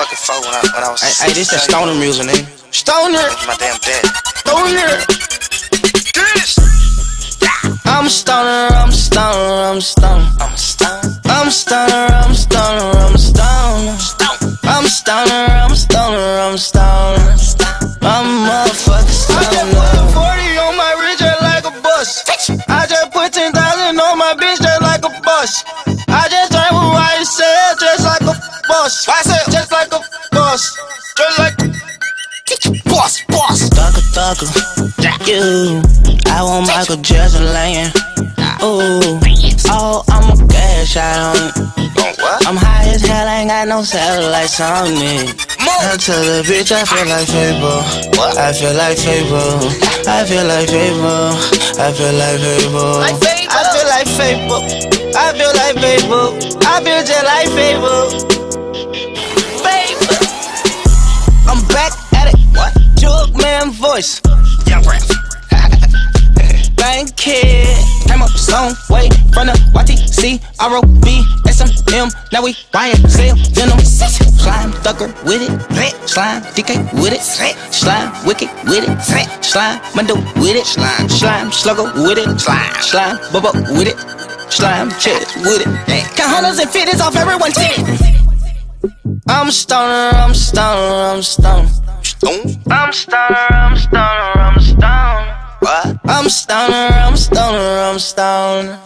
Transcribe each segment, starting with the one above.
fucking phone when I, when I was. Hey, hey, this that stoner music, nigga. Stoner. My damn dad. Stoner. This. I'm a stoner, I'm a stoner, I'm a stoner. I'm a stoner. I'm a stoner, I'm a stoner, I'm a stoner. I'm a stoner, I'm a stoner, I'm a stoner. I'm a motherfucking stoner. I just put a 40 on my wrist just like a bus. I just put 10,000 on my bitch just like a bus. Thugger, you. I want Michael Jackson laying. Ooh, oh, I'm a cash out on it. I'm high as hell, ain't got no satellites on me. I tell the bitch I feel like Fabo. I feel like Fabo. I feel like Fabo. I feel like Fabo. I feel like Fabo. I feel like Fabo. I feel just like Fabo. Fabo. I'm back at it. What? Jug man voice. Rap. Bank kid. Came up some way from the YTC, ROB, SMM. Now we riot, sell venom. Slime thugger with it. Slime DK with it. Slime wicked with it. Slime mundo with it. Slime slime slugger with it. Slime slime bubba with it. Slime chest with it. Count hundreds and fifties off everyone's titty. I'm stoner, I'm stoner, I'm stoner. I'm stoner, I'm stoner. I'm stoner, I'm stoner, I'm stoner.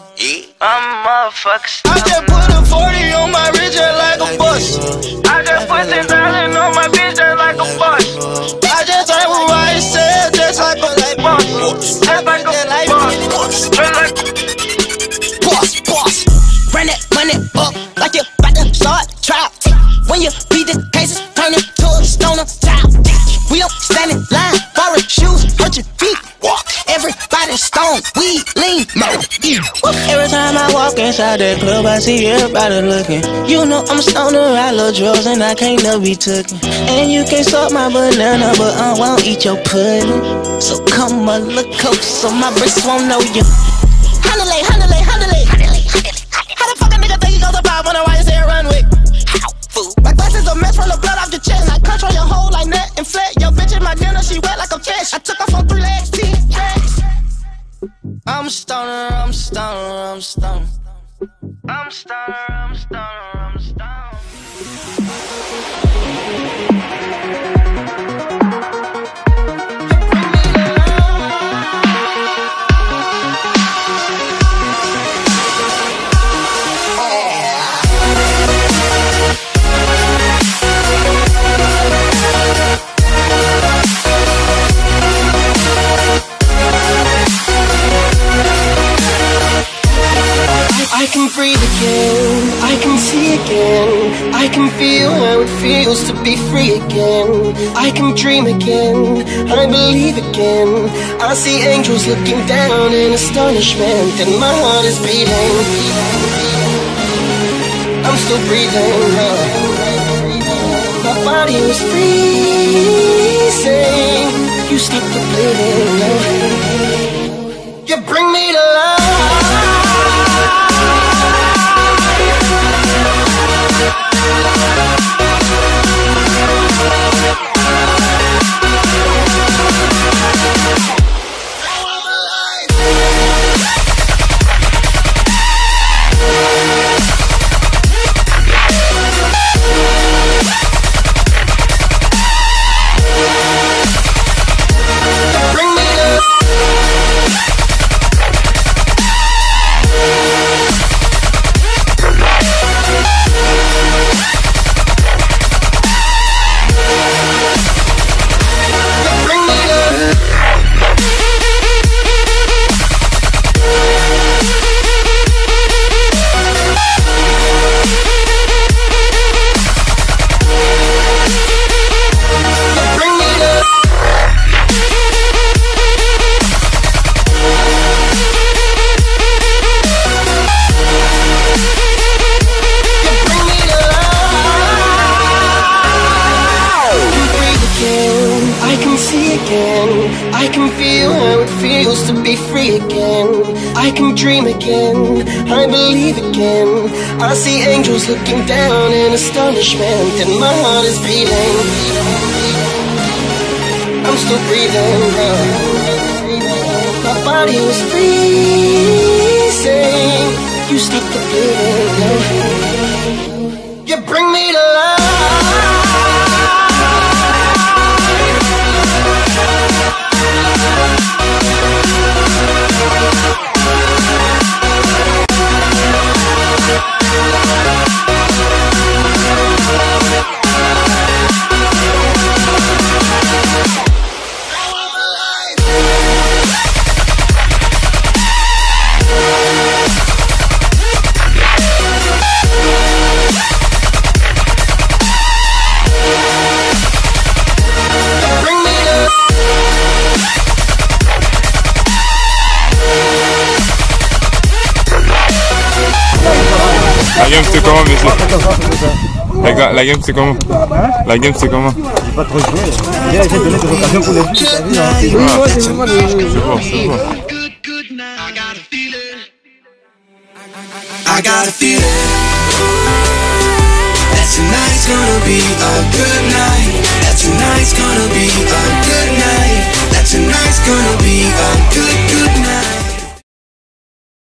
I'm a motherfucker stoner. I just put a 40 on my wrist just like a bus. I just put 10,000 on my bitch just like a bus. I just drank what I said just like a bus. Just like a bus. Just like Boss, boss. Run that money up like you about to start trial. When you beat the cases, turn it to a stoner child. We don't stand in line, we lean, mo. Every time I walk inside that club, I see everybody looking. You know I'm stoner, I love drugs and I can't never be taken. And you can't suck my banana, but I won't eat your pudding. So come a look close, so my wrist won't know you. Handle it, handle stoner, I'm a stoner. I'm a can breathe again, I can see again, I can feel how it feels to be free again. I can dream again, I believe again. I see angels looking down in astonishment, and my heart is beating. I'm still breathing. My body was freezing. You stopped the bleeding. Again. I can feel how it feels to be free again. I can dream again. I believe again. I see angels looking down in astonishment, and my heart is beating. I'm still breathing. My body was freezing. You stopped the bleeding. You bring me to game, c'est comment, monsieur La, game, c'est comment La game, c'est comment J'ai pas trop joué. J'ai donné des occasions pour les buts, c'est bon, c'est bon. I got a feeling that tonight's gonna be a good night. That tonight's gonna be a good night. That tonight's gonna be a good, good night.